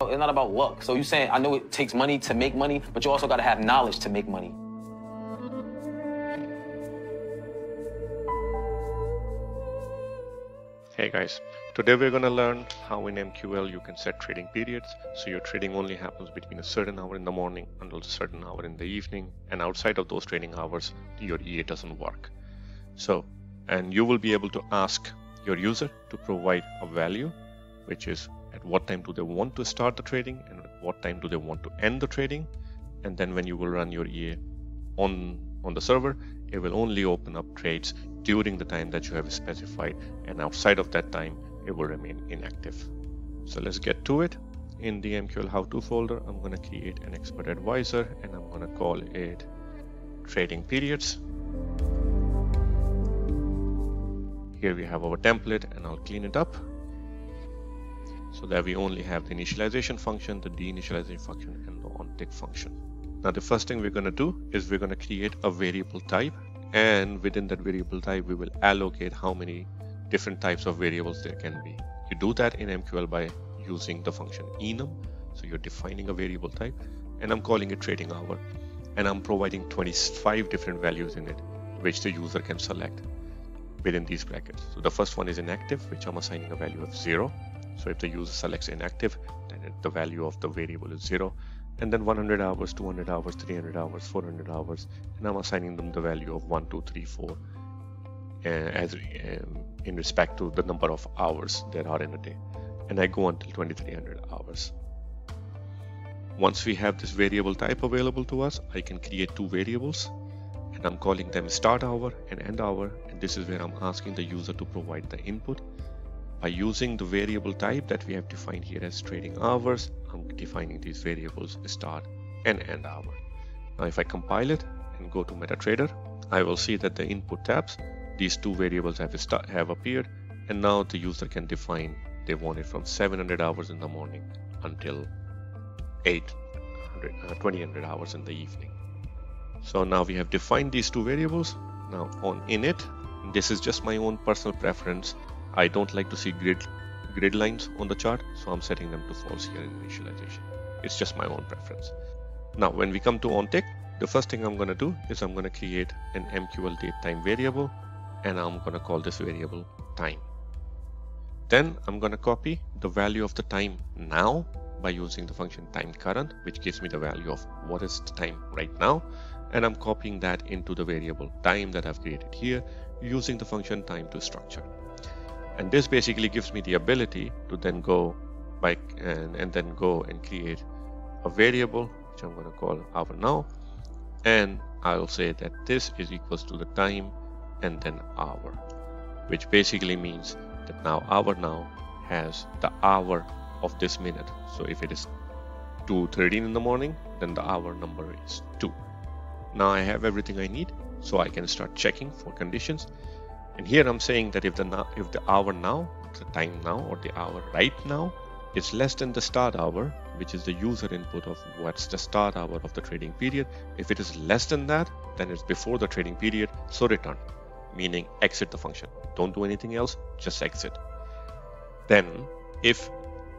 It's not about luck. So you're saying, I know it takes money to make money, but you also got to have knowledge to make money. Hey guys, today we're going to learn how in MQL you can set trading periods so your trading only happens between a certain hour in the morning until a certain hour in the evening and outside of those trading hours your EA doesn't work. So, and you will be able to ask your user to provide a value which is at what time do they want to start the trading and at what time do they want to end the trading and then when you will run your EA on on the server it will only open up trades during the time that you have specified and outside of that time it will remain inactive. So let's get to it. In the MQL how-to folder, I'm going to create an expert advisor and I'm going to call it trading periods. Here we have our template and I'll clean it up so that we only have the initialization function, the deinitialization function and the onTick function. Now the first thing we're going to do is we're going to create a variable type and within that variable type we will allocate how many different types of variables there can be. You do that in mql by using the function enum. So you're defining a variable type and i'm calling it trading hour and i'm providing 25 different values in it which the user can select within these brackets. So the first one is inactive which i'm assigning a value of zero so if the user selects inactive then the value of the variable is zero. And then 100 hours 200 hours 300 hours 400 hours. And i'm assigning them the value of 1 2 3 4 uh, as um, in respect to the number of hours there are in a day. And i go until 2300 hours. Once we have this variable type available to us i can create two variables. And i'm calling them start hour and end hour. And this is where i'm asking the user to provide the input by using the variable type that we have defined here as trading hours, I'm defining these variables start and end hour. Now if I compile it and go to MetaTrader, I will see that the input tabs, these two variables have, have appeared and now the user can define they want it from 700 hours in the morning until 800, uh, 2000 hours in the evening. So now we have defined these two variables. Now on init, this is just my own personal preference I don't like to see grid grid lines on the chart, so I'm setting them to false here in initialization. It's just my own preference. Now, when we come to onTick, the first thing I'm going to do is I'm going to create an MQL date time variable, and I'm going to call this variable time. Then I'm going to copy the value of the time now by using the function time current, which gives me the value of what is the time right now. And I'm copying that into the variable time that I've created here using the function time to structure and this basically gives me the ability to then go by and, and then go and create a variable which I'm going to call hour now. And I'll say that this is equals to the time and then hour which basically means that now hour now has the hour of this minute. So if it is 2.13 in the morning then the hour number is 2 now I have everything I need so I can start checking for conditions and here I'm saying that if the if the hour now, the time now or the hour right now is less than the start hour, which is the user input of what's the start hour of the trading period. If it is less than that, then it's before the trading period, so return, meaning exit the function. Don't do anything else, just exit. Then if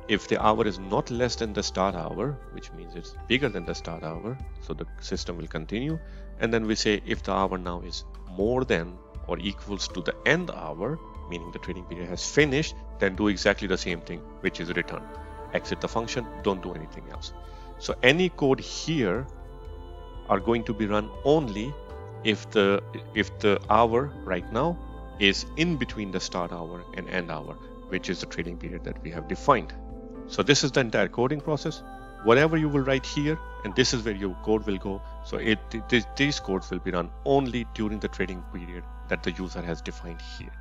if the hour is not less than the start hour, which means it's bigger than the start hour, so the system will continue. And then we say if the hour now is more than or equals to the end hour, meaning the trading period has finished, then do exactly the same thing, which is return. Exit the function, don't do anything else. So any code here are going to be run only if the if the hour right now is in between the start hour and end hour, which is the trading period that we have defined. So this is the entire coding process. Whatever you will write here, and this is where your code will go. So it, these codes will be run only during the trading period that the user has defined here.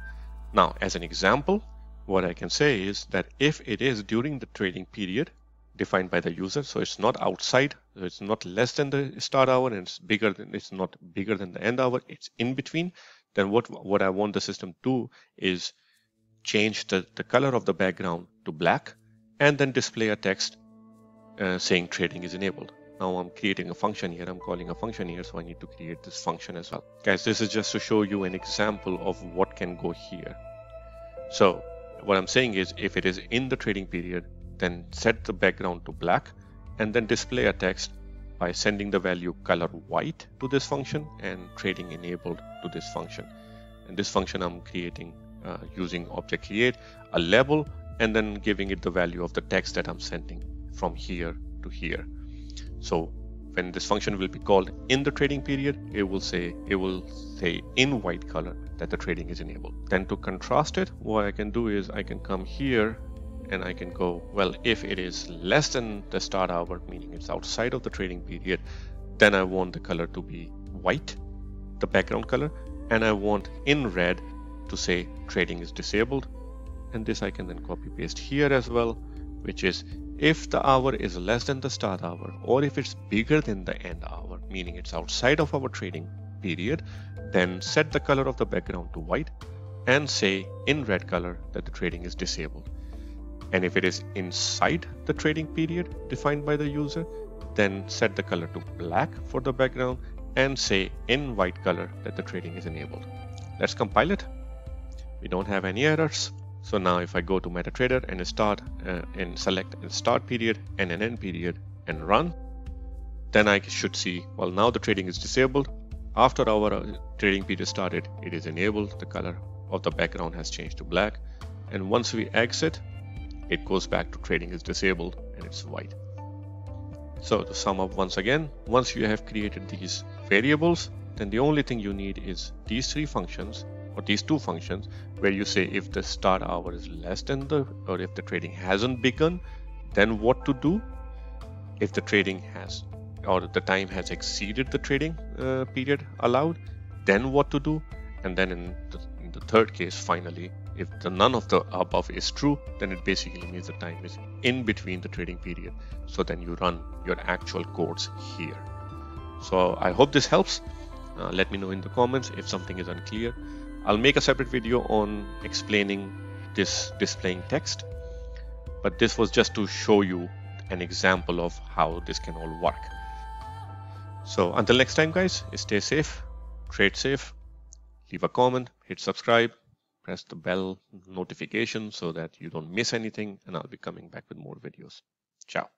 Now, as an example, what I can say is that if it is during the trading period defined by the user, so it's not outside, so it's not less than the start hour and it's bigger than it's not bigger than the end hour, it's in between, then what what I want the system to do is change the, the color of the background to black and then display a text uh, saying trading is enabled. Now I'm creating a function here. I'm calling a function here. So I need to create this function as well. Guys, this is just to show you an example of what can go here. So what I'm saying is if it is in the trading period, then set the background to black and then display a text by sending the value color white to this function and trading enabled to this function. And this function I'm creating uh, using object create a label and then giving it the value of the text that I'm sending from here to here. So when this function will be called in the trading period, it will say it will say in white color that the trading is enabled. Then to contrast it, what I can do is I can come here and I can go, well, if it is less than the start hour, meaning it's outside of the trading period, then I want the color to be white, the background color, and I want in red to say trading is disabled. And this I can then copy paste here as well, which is if the hour is less than the start hour, or if it's bigger than the end hour, meaning it's outside of our trading period, then set the color of the background to white and say in red color that the trading is disabled. And if it is inside the trading period defined by the user, then set the color to black for the background and say in white color that the trading is enabled. Let's compile it. We don't have any errors. So now if I go to MetaTrader and start uh, and select a start period and an end period and run, then I should see, well, now the trading is disabled. After our uh, trading period started, it is enabled. The color of the background has changed to black. And once we exit, it goes back to trading is disabled and it's white. So to sum up once again, once you have created these variables, then the only thing you need is these three functions or these two functions where you say if the start hour is less than the or if the trading hasn't begun, then what to do if the trading has or the time has exceeded the trading uh, period allowed, then what to do, and then in the, in the third case, finally, if the none of the above is true, then it basically means the time is in between the trading period. So then you run your actual codes here. So I hope this helps. Uh, let me know in the comments if something is unclear. I'll make a separate video on explaining this displaying text, but this was just to show you an example of how this can all work. So until next time, guys, stay safe, trade safe, leave a comment, hit subscribe, press the bell notification so that you don't miss anything and I'll be coming back with more videos. Ciao.